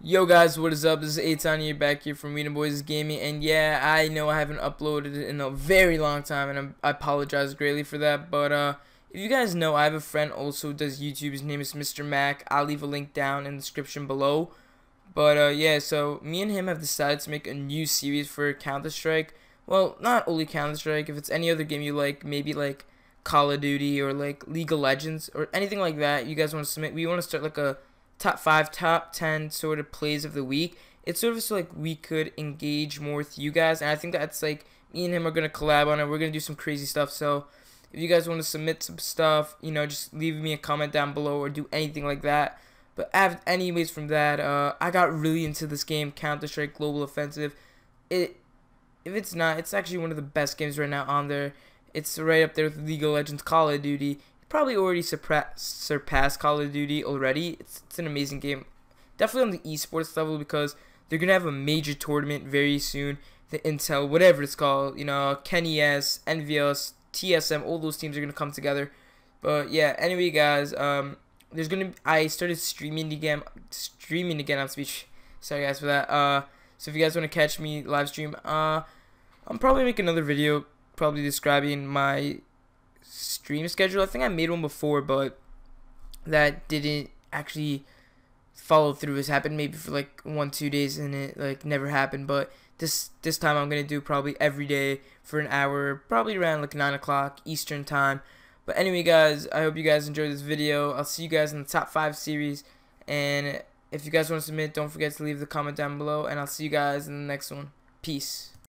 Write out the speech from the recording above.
Yo guys, what is up? This is Aton here back here from WeDemBoyz Gaming and yeah, I know I haven't uploaded it in a very long time and i apologize greatly for that but uh, if you guys know, I have a friend also does YouTube, his name is Mr. Mac, I'll leave a link down in the description below but uh, yeah, so me and him have decided to make a new series for Counter-Strike well, not only Counter-Strike, if it's any other game you like, maybe like Call of Duty or like League of Legends or anything like that you guys want to submit, we want to start like a top five, top ten sort of plays of the week. It's sort of so like we could engage more with you guys, and I think that's like me and him are gonna collab on it. We're gonna do some crazy stuff. So if you guys want to submit some stuff, you know, just leave me a comment down below or do anything like that. But anyways, from that, uh, I got really into this game, Counter Strike Global Offensive. It, if it's not, it's actually one of the best games right now on there. It's right up there with League of Legends, Call of Duty probably already surpassed, surpassed Call of Duty already. It's, it's an amazing game. Definitely on the esports level because they're going to have a major tournament very soon. The Intel, whatever it's called, you know, KennyS, EnVyUs, TSM, all those teams are going to come together. But yeah, anyway, guys, um, there's going to I started streaming again, streaming again on Twitch. Sorry, guys, for that. Uh, so if you guys want to catch me live stream, uh, I'm probably make another video, probably describing my stream schedule. I think I made one before, but that didn't actually follow through. This happened maybe for like one, two days, and it like never happened. But this this time I'm gonna do probably every day for an hour, probably around like nine o'clock Eastern time. But anyway, guys, I hope you guys enjoyed this video. I'll see you guys in the top five series, and if you guys want to submit, don't forget to leave the comment down below, and I'll see you guys in the next one. Peace.